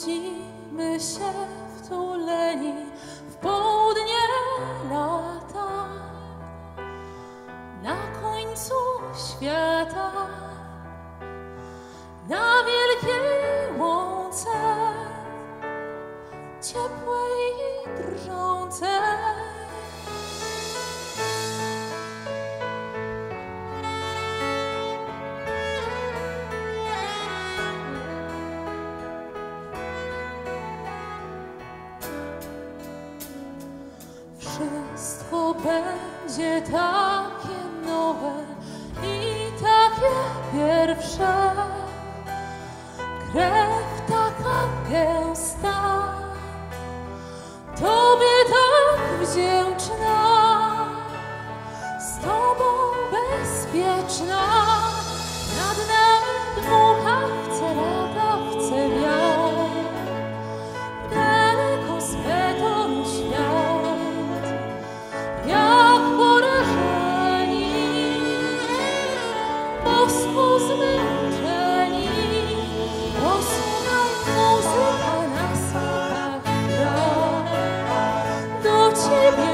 Budzimy się wtuleni w południe lata na końcu świata, będzie takie nowe i takie pierwsze. Krew taka gęsta, Tobie tak wdzięczna, z Tobą bezpieczna. Ciebie.